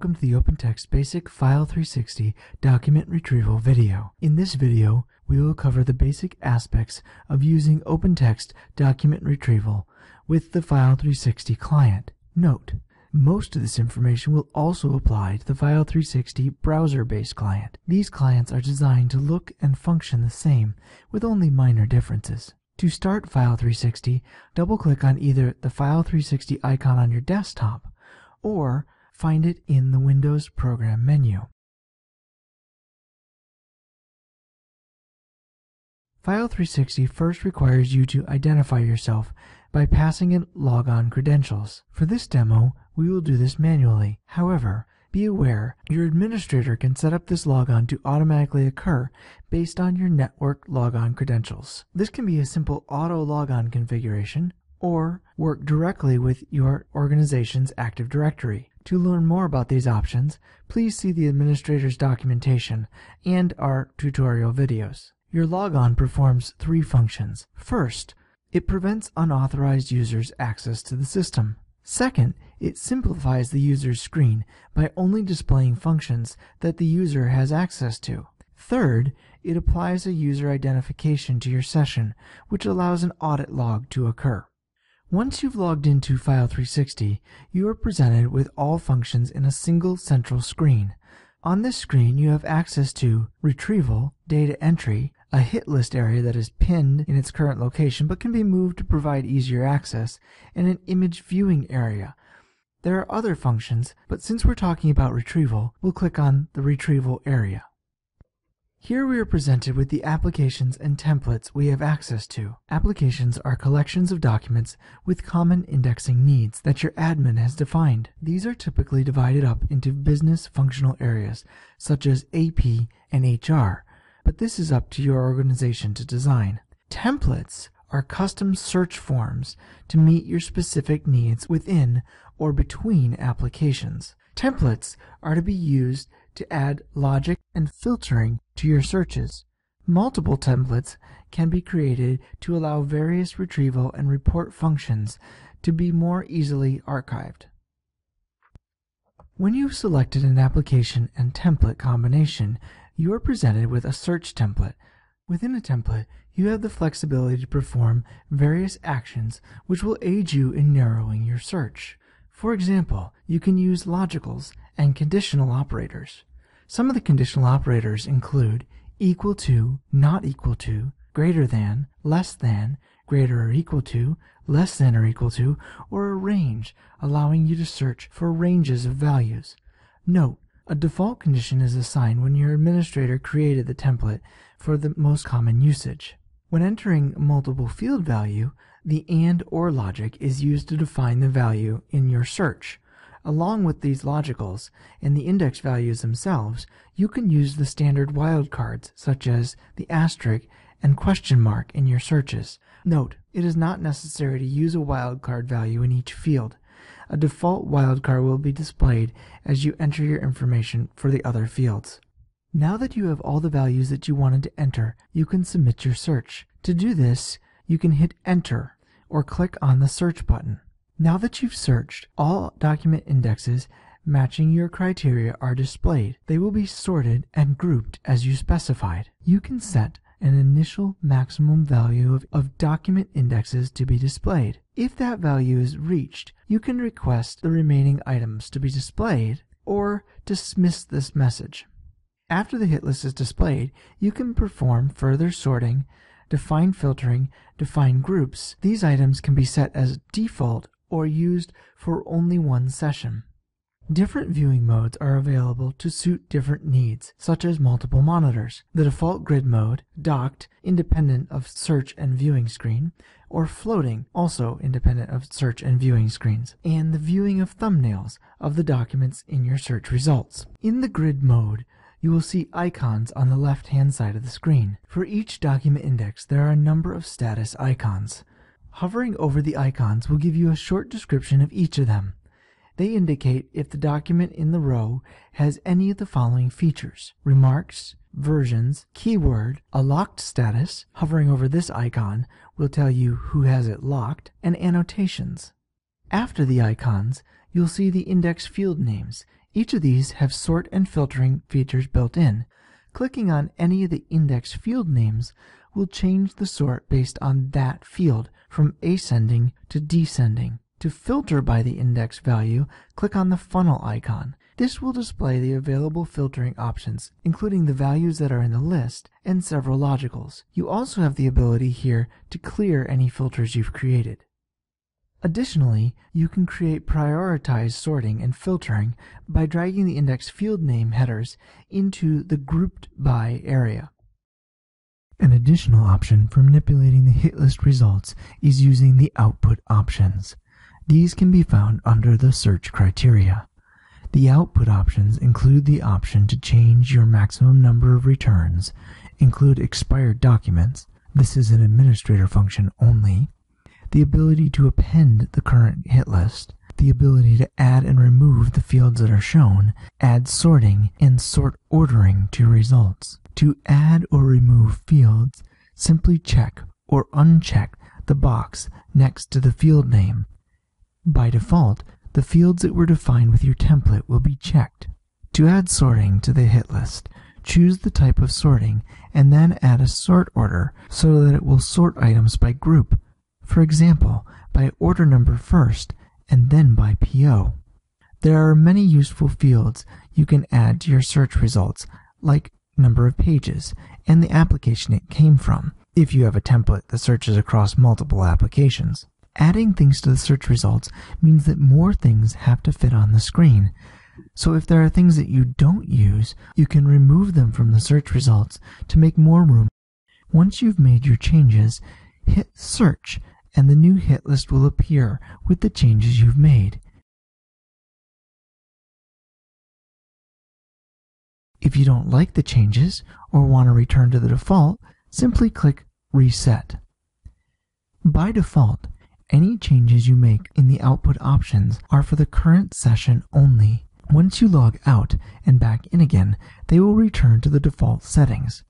Welcome to the OpenText Basic File 360 document retrieval video. In this video, we will cover the basic aspects of using OpenText document retrieval with the File 360 client. Note, most of this information will also apply to the File 360 browser-based client. These clients are designed to look and function the same, with only minor differences. To start File 360, double-click on either the File 360 icon on your desktop or find it in the Windows Program menu. File 360 first requires you to identify yourself by passing in logon credentials. For this demo, we will do this manually. However, be aware, your administrator can set up this logon to automatically occur based on your network logon credentials. This can be a simple auto logon configuration or work directly with your organization's Active Directory. To learn more about these options, please see the administrator's documentation and our tutorial videos. Your logon performs three functions. First, it prevents unauthorized users access to the system. Second, it simplifies the user's screen by only displaying functions that the user has access to. Third, it applies a user identification to your session, which allows an audit log to occur. Once you've logged into File 360, you are presented with all functions in a single central screen. On this screen, you have access to retrieval, data entry, a hit list area that is pinned in its current location but can be moved to provide easier access, and an image viewing area. There are other functions, but since we're talking about retrieval, we'll click on the retrieval area. Here we are presented with the applications and templates we have access to. Applications are collections of documents with common indexing needs that your admin has defined. These are typically divided up into business functional areas such as AP and HR, but this is up to your organization to design. Templates are custom search forms to meet your specific needs within or between applications. Templates are to be used to add logic and filtering to your searches. Multiple templates can be created to allow various retrieval and report functions to be more easily archived. When you've selected an application and template combination, you are presented with a search template. Within a template, you have the flexibility to perform various actions which will aid you in narrowing your search. For example, you can use logicals and conditional operators. Some of the conditional operators include equal to, not equal to, greater than, less than, greater or equal to, less than or equal to, or a range, allowing you to search for ranges of values. Note, a default condition is assigned when your administrator created the template for the most common usage. When entering multiple field value, the AND OR logic is used to define the value in your search. Along with these logicals and the index values themselves, you can use the standard wildcards such as the asterisk and question mark in your searches. Note, it is not necessary to use a wildcard value in each field. A default wildcard will be displayed as you enter your information for the other fields. Now that you have all the values that you wanted to enter, you can submit your search. To do this, you can hit Enter or click on the Search button. Now that you've searched, all document indexes matching your criteria are displayed. They will be sorted and grouped as you specified. You can set an initial maximum value of, of, document indexes to be displayed. If that value is reached, you can request the remaining items to be displayed or dismiss this message. After the hit list is displayed, you can perform further sorting, define filtering, define groups. These items can be set as default or used for only one session. Different viewing modes are available to suit different needs, such as multiple monitors, the default grid mode, docked, independent of search and viewing screen, or floating, also independent of search and viewing screens, and the viewing of thumbnails of the documents in your search results. In the grid mode, you will see icons on the left-hand side of the screen. For each document index, there are a number of status icons. Hovering over the icons will give you a short description of each of them. They indicate if the document in the row has any of the following features. Remarks, versions, keyword, a locked status, hovering over this icon will tell you who has it locked, and annotations. After the icons, you'll see the index field names. Each of these have sort and filtering features built in. Clicking on any of the index field names will change the sort based on that field from ascending to descending. To filter by the index value, click on the funnel icon. This will display the available filtering options, including the values that are in the list and several logicals. You also have the ability here to clear any filters you've created. Additionally, you can create prioritized sorting and filtering by dragging the index field name headers into the grouped by area. An additional option for manipulating the hit list results is using the output options. These can be found under the search criteria. The output options include the option to change your maximum number of returns, include expired documents, this is an administrator function only, the ability to append the current hit list, the ability to add and remove the fields that are shown, add sorting, and sort ordering to results. To add or remove fields, simply check or uncheck the box next to the field name. By default, the fields that were defined with your template will be checked. To add sorting to the hit list, choose the type of sorting and then add a sort order so that it will sort items by group, for example, by order number first and then by PO. There are many useful fields you can add to your search results, like number of pages, and the application it came from, if you have a template that searches across multiple applications. Adding things to the search results means that more things have to fit on the screen. So if there are things that you don't use, you can remove them from the search results to make more room. Once you've made your changes, hit search and the new hit list will appear with the changes you've made. If you don't like the changes or want to return to the default, simply click Reset. By default, any changes you make in the output options are for the current session only. Once you log out and back in again, they will return to the default settings.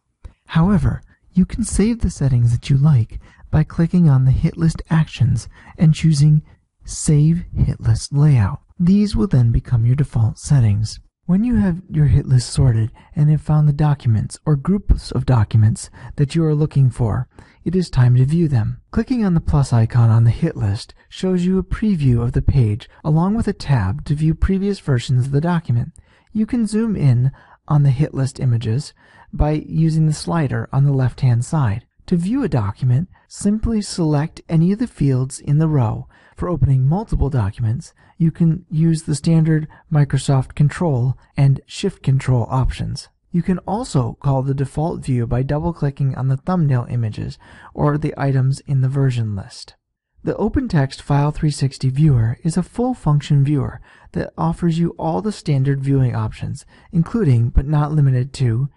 However, you can save the settings that you like by clicking on the hit list actions and choosing Save Hit List Layout. These will then become your default settings. When you have your hit list sorted and have found the documents or groups of documents that you are looking for, it is time to view them. Clicking on the plus icon on the hit list shows you a preview of the page along with a tab to view previous versions of the document. You can zoom in on the hit list images by using the slider on the left hand side. To view a document, simply select any of the fields in the row. For opening multiple documents, you can use the standard Microsoft Control and Shift Control options. You can also call the default view by double-clicking on the thumbnail images or the items in the version list. The OpenText File 360 Viewer is a full-function viewer that offers you all the standard viewing options, including but not limited to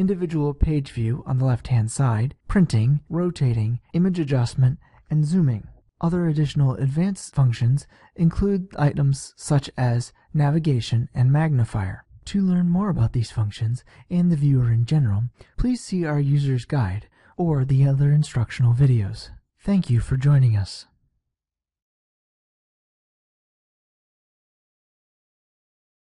individual page view on the left-hand side, printing, rotating, image adjustment, and zooming. Other additional advanced functions include items such as navigation and magnifier. To learn more about these functions and the viewer in general, please see our user's guide or the other instructional videos. Thank you for joining us.